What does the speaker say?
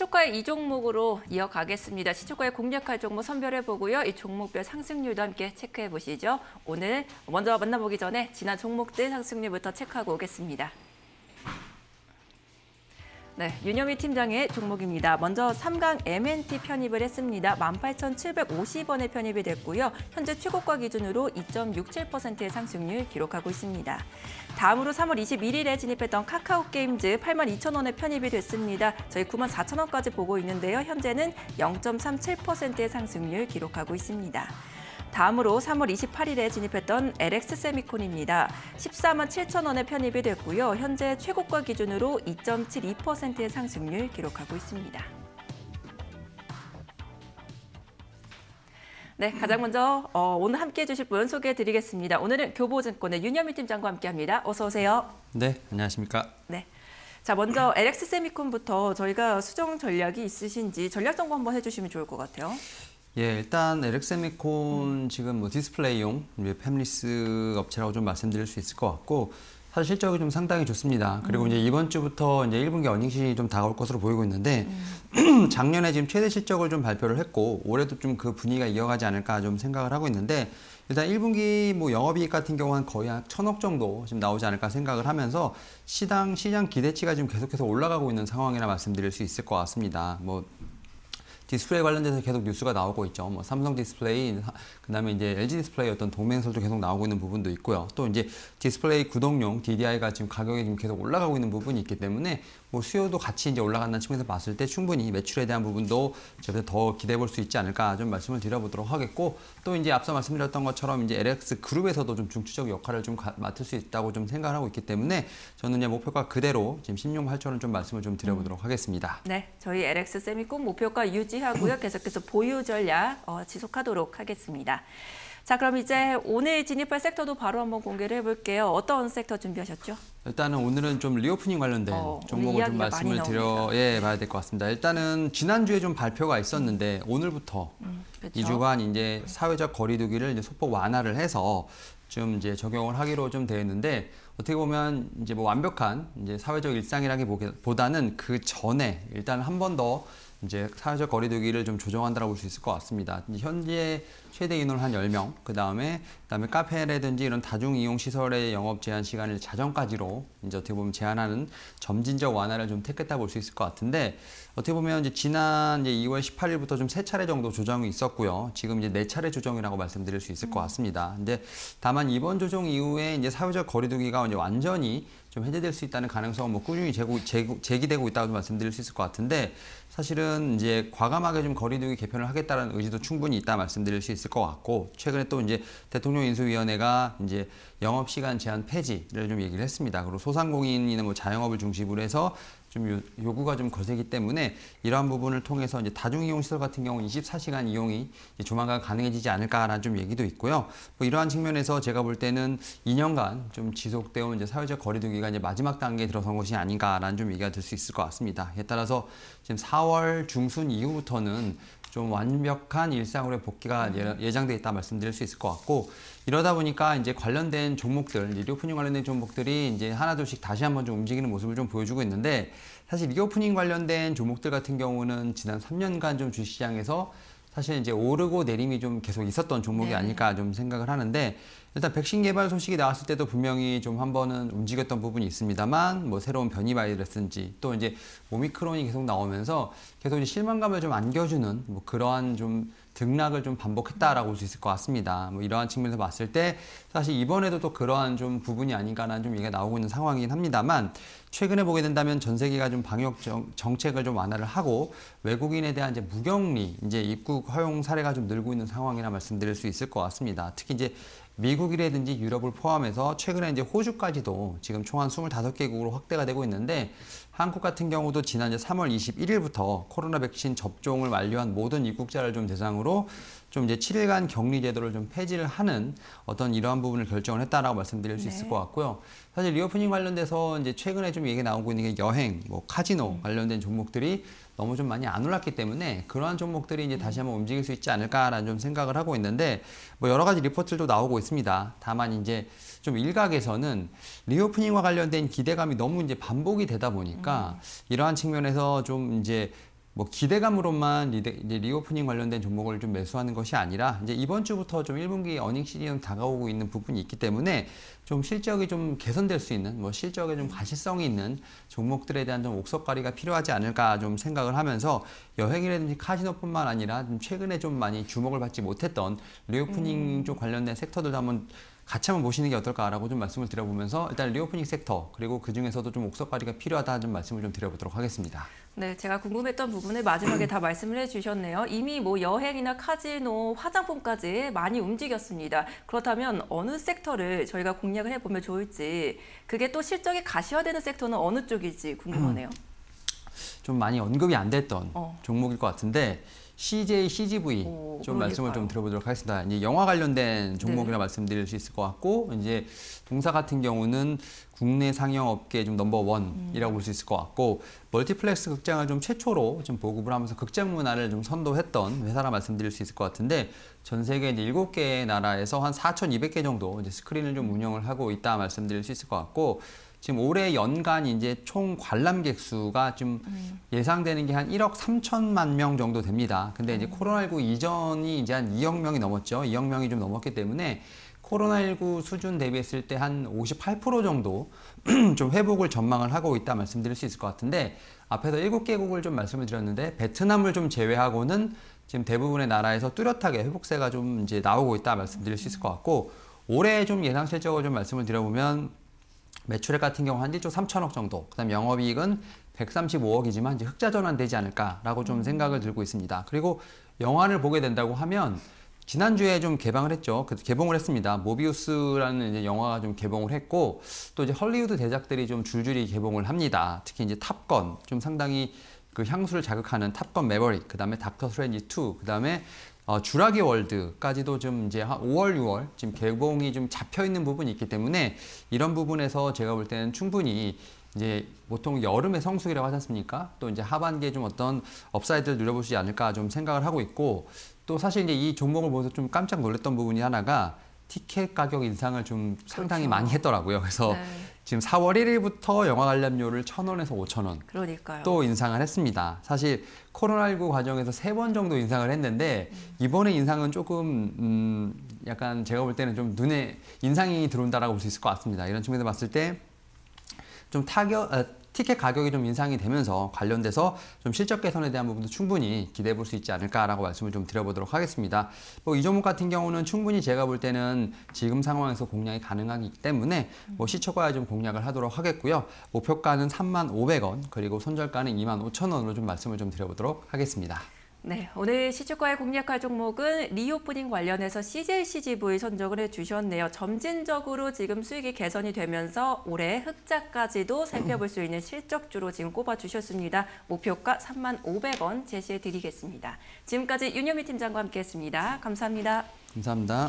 시초가의 이 종목으로 이어가겠습니다. 시초가의 공략할 종목 선별해 보고요. 이 종목별 상승률도 함께 체크해 보시죠. 오늘 먼저 만나보기 전에 지난 종목들 상승률부터 체크하고 오겠습니다. 네, 윤여미 팀장의 종목입니다. 먼저 3강 MNT 편입을 했습니다. 18,750원에 편입이 됐고요. 현재 최고가 기준으로 2.67%의 상승률 기록하고 있습니다. 다음으로 3월 21일에 진입했던 카카오 게임즈 82,000원에 편입이 됐습니다. 저희 94,000원까지 보고 있는데요. 현재는 0.37%의 상승률 기록하고 있습니다. 다음으로 3월 28일에 진입했던 LX 세미콘입니다. 14만 7천 원에 편입이 됐고요. 현재 최고가 기준으로 2.72%의 상승률 기록하고 있습니다. 네, 가장 먼저 어, 오늘 함께해 주실 분 소개해 드리겠습니다. 오늘은 교보증권의 윤여미 팀장과 함께합니다. 어서 오세요. 네, 안녕하십니까. 네. 자, 먼저 LX 세미콘부터 저희가 수정 전략이 있으신지 전략 정보 한번 해주시면 좋을 것 같아요. 예, 일단 LX세미콘 지금 뭐 디스플레이용 팹리스 업체라고 좀 말씀드릴 수 있을 것 같고 사실 실적이 좀 상당히 좋습니다. 그리고 음. 이제 이번 주부터 이제 1분기 어닝 시즌 좀 다가올 것으로 보이고 있는데 음. 작년에 지금 최대 실적을 좀 발표를 했고 올해도 좀 그 분위기가 이어가지 않을까 좀 생각을 하고 있는데 일단 1분기 뭐 영업이익 같은 경우는 거의 한 천억 정도 지금 나오지 않을까 생각을 하면서 시장 시장 기대치가 지금 계속해서 올라가고 있는 상황이라 말씀드릴 수 있을 것 같습니다. 뭐 디스플레이 관련돼서 계속 뉴스가 나오고 있죠. 뭐 삼성 디스플레이, 그다음에 이제 LG 디스플레이 어떤 동맹설도 계속 나오고 있는 부분도 있고요. 또 이제 디스플레이 구동용 DDI가 지금 가격이 지금 계속 올라가고 있는 부분이 있기 때문에 뭐 수요도 같이 이제 올라간다는 측면에서 봤을 때 충분히 매출에 대한 부분도 저희가 더 기대해 볼 수 있지 않을까 좀 말씀을 드려보도록 하겠고 또 이제 앞서 말씀드렸던 것처럼 이제 LX 그룹에서도 좀 중추적 역할을 좀 가, 맡을 수 있다고 좀 생각을 하고 있기 때문에 저는 이제 목표가 그대로 지금 16만 8천 원 좀 말씀을 좀 드려보도록 음. 하겠습니다. 네, 저희 LX 세미콘 목표가 유지하고요. 계속해서 보유 전략 어, 지속하도록 하겠습니다. 자, 그럼 이제 오늘 진입할 섹터도 바로 한번 공개를 해볼게요. 어떤 섹터 준비하셨죠? 일단은 오늘은 좀 리오프닝 관련된 어, 종목을 좀 말씀을 드려 예, 봐야 될 것 같습니다. 일단은 지난주에 좀 발표가 있었는데 오늘부터 음. 2주간 이제 사회적 거리두기를 이제 소폭 완화를 해서 좀 이제 적용을 하기로 좀 되어 있는데 어떻게 보면 이제 뭐 완벽한 이제 사회적 일상이라기보다는 그 전에 일단 한 번 더 이제 사회적 거리두기를 좀 조정한다고 볼수 있을 것 같습니다. 현재 최대 인원 한 10명, 그 다음에 그다음에 카페라든지 이런 다중 이용 시설의 영업 제한 시간을 자정까지로 이제 어떻게 보면 제한하는 점진적 완화를 좀 택했다 볼 수 있을 것 같은데 어떻게 보면 이제 지난 이제 2월 18일부터 좀 세 차례 정도 조정이 있었고요. 지금 이제 네 차례 조정이라고 말씀드릴 수 있을 것 같습니다. 근데 다만 이번 조정 이후에 이제 사회적 거리두기가 이제 완전히 좀 해제될 수 있다는 가능성은 뭐 꾸준히 제고, 제고, 제기되고 있다고 말씀드릴 수 있을 것 같은데 사실은 이제 과감하게 좀 거리두기 개편을 하겠다는 의지도 충분히 있다 말씀드릴 수 있을 것 같고 최근에 또 이제 대통령 인수위원회가 이제 영업 시간 제한 폐지를 좀 얘기를 했습니다. 그리고 소상공인이나 뭐 자영업을 중심으로 해서 좀 요구가 좀 거세기 때문에 이러한 부분을 통해서 이제 다중이용 시설 같은 경우 24시간 이용이 조만간 가능해지지 않을까라는 좀 얘기도 있고요. 뭐 이러한 측면에서 제가 볼 때는 2년간 좀 지속되어 온 이제 사회적 거리두기가 이제 마지막 단계에 들어선 것이 아닌가라는 좀 얘기가 들수 있을 것 같습니다. 에 따라서 지금 4월 중순 이후부터는 좀 완벽한 일상으로의 복귀가 예정돼 있다 말씀드릴 수 있을 것 같고 이러다 보니까 이제 관련된 종목들, 리오프닝 관련된 종목들이 이제 하나둘씩 다시 한번 좀 움직이는 모습을 좀 보여주고 있는데 사실 리오프닝 관련된 종목들 같은 경우는 지난 3년간 좀 주식시장에서 사실 이제 오르고 내림이 좀 계속 있었던 종목이 네. 아닐까 좀 생각을 하는데 일단 백신 개발 소식이 나왔을 때도 분명히 좀 한 번은 움직였던 부분이 있습니다만 뭐 새로운 변이 바이러스인지 또 이제 오미크론이 계속 나오면서 계속 이제 실망감을 좀 안겨주는 뭐 그러한 좀 등락을 좀 반복했다라고 볼 수 있을 것 같습니다. 뭐 이러한 측면에서 봤을 때 사실 이번에도 또 그러한 좀 부분이 아닌가라는 좀 얘기가 나오고 있는 상황이긴 합니다만 최근에 보게 된다면 전 세계가 좀 방역 정, 정책을 좀 완화를 하고 외국인에 대한 이제 무격리 이제 입국 허용 사례가 좀 늘고 있는 상황이라 말씀드릴 수 있을 것 같습니다. 특히 이제 미국이라든지 유럽을 포함해서 최근에 이제 호주까지도 지금 총 한 25개국으로 확대가 되고 있는데 한국 같은 경우도 지난 3월 21일부터 코로나 백신 접종을 완료한 모든 입국자를 좀 대상으로 좀 이제 7일간 격리 제도를 좀 폐지를 하는 어떤 이러한 부분을 결정을 했다라고 말씀드릴 수 네. 있을 것 같고요. 사실 리오프닝 관련돼서 이제 최근에 좀 얘기 나오고 있는 게 여행, 뭐 카지노 음. 관련된 종목들이 너무 좀 많이 안 올랐기 때문에 그러한 종목들이 이제 다시 한번 움직일 수 있지 않을까라는 좀 생각을 하고 있는데 뭐 여러 가지 리포트들도 나오고 있습니다. 다만 이제 좀 일각에서는 reopening과 관련된 기대감이 너무 이제 반복이 되다 보니까 음. 이러한 측면에서 좀 이제 뭐 기대감으로만 리데, 이제 reopening 관련된 종목을 좀 매수하는 것이 아니라 이제 이번 주부터 좀 1분기 earning season 다가오고 있는 부분이 있기 때문에 좀 실적이 좀 개선될 수 있는 뭐 실적에 좀 가시성이 있는 종목들에 대한 좀 옥석 가리기가 필요하지 않을까 좀 생각을 하면서 여행이라든지 카지노뿐만 아니라 좀 최근에 좀 많이 주목을 받지 못했던 reopening 쪽 관련된 섹터들도 한번 같이 한번 보시는 게 어떨까라고 좀 말씀을 드려보면서 일단 reopening 섹터 그리고 그 중에서도 좀 옥석 가리기가 필요하다 좀 말씀을 좀 드려보도록 하겠습니다. 네, 제가 궁금했던 부분을 마지막에 다 말씀을 해주셨네요. 이미 뭐 여행이나 카지노, 화장품까지 많이 움직였습니다. 그렇다면 어느 섹터를 저희가 공략을 해보면 좋을지, 그게 또 실적이 가시화되는 섹터는 어느 쪽일지 궁금하네요. 좀 많이 언급이 안 됐던 어. 종목일 것 같은데 CJ, CGV 오, 좀 말씀을 그러니까요. 좀 들어보도록 하겠습니다. 이제 영화 관련된 종목이라 네. 말씀드릴 수 있을 것 같고 이제 동사 같은 경우는 국내 상영 업계 좀 number one이라고 볼수 있을 것 같고 멀티플렉스 극장을 좀 최초로 좀 보급을 하면서 극장 문화를 좀 선도했던 회사라 말씀드릴 수 있을 것 같은데 전 세계 이제 일곱 개 나라에서 한 4,200개 정도 이제 스크린을 좀 운영을 하고 있다 말씀드릴 수 있을 것 같고 지금 올해 연간 이제 총 관람객 수가 좀 예상되는 게 한 1억 3천만 명 정도 됩니다. 근데 이제 코로나19 이전이 이제 한 2억 명이 넘었죠. 2억 명이 좀 넘었기 때문에 코로나19 수준 대비했을 때 한 58% 정도 좀 회복을 전망을 하고 있다 말씀드릴 수 있을 것 같은데 앞에서 7개국을 좀 말씀을 드렸는데 베트남을 좀 제외하고는 지금 대부분의 나라에서 뚜렷하게 회복세가 좀 이제 나오고 있다 말씀드릴 수 있을 것 같고 올해 좀 예상 실적을 좀 말씀을 드려보면 매출액 같은 경우 한 1조 3천억 정도, 그 다음 영업이익은 135억이지만 이제 흑자 전환되지 않을까라고 좀 생각을 들고 있습니다. 그리고 영화를 보게 된다고 하면 지난주에 좀 개방을 했죠. 그 개봉을 했습니다. 모비우스라는 이제 영화가 좀 개봉을 했고 또 이제 헐리우드 대작들이 좀 줄줄이 개봉을 합니다. 특히 이제 탑건 좀 상당히 그 향수를 자극하는 탑건 매버릭, 그 다음에 닥터 스트레인지 2, 그 다음에 어, 주라기 월드까지도 좀 이제 한 5월, 6월 지금 개봉이 좀 잡혀 있는 부분이 있기 때문에 이런 부분에서 제가 볼 때는 충분히 이제 보통 여름의 성수기라고 하지 않습니까? 또 이제 하반기에 좀 어떤 upside를 있지 않을까 좀 생각을 하고 있고 또 사실 이제 이 종목을 보면서 좀 깜짝 놀랐던 부분이 하나가 티켓 가격 인상을 좀 상당히 그렇죠. 많이 했더라고요. 그래서 네. 지금 4월 1일부터 영화 관람료를 1,000원에서 5,000원 그러니까요. 또 인상을 했습니다. 사실 코로나19 과정에서 세 번 정도 인상을 했는데 이번에 인상은 조금 음 약간 제가 볼 때는 좀 눈에 인상이 들어온다라고 볼 수 있을 것 같습니다. 이런 측면에서 봤을 때 좀 타격 아, 티켓 가격이 좀 인상이 되면서 관련돼서 좀 실적 개선에 대한 부분도 충분히 기대해 볼 수 있지 않을까라고 말씀을 좀 드려보도록 하겠습니다. 뭐 이 종목 같은 경우는 충분히 제가 볼 때는 지금 상황에서 공략이 가능하기 때문에 뭐 시초가에 좀 공략을 하도록 하겠고요. 목표가는 3만 500원 그리고 손절가는 2만 5천 원으로 좀 말씀을 좀 드려보도록 하겠습니다. 네, 오늘 시초가에 공략할 종목은 reopening 관련해서 CJ CGV 선정을 해주셨네요. 점진적으로 지금 수익이 개선이 되면서 올해 흑자까지도 살펴볼 수 있는 실적주로 지금 꼽아주셨습니다. 목표가 3만 500원 제시해 드리겠습니다. 지금까지 윤여미 팀장과 함께했습니다. 감사합니다. 감사합니다.